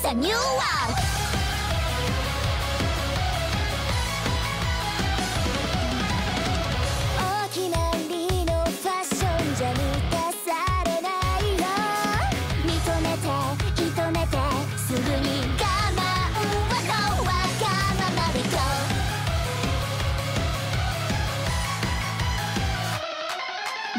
It's a new world!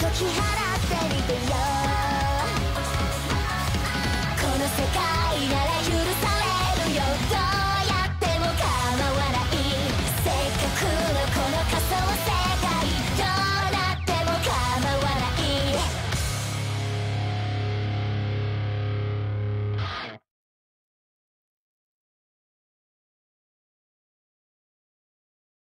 told you how to say you're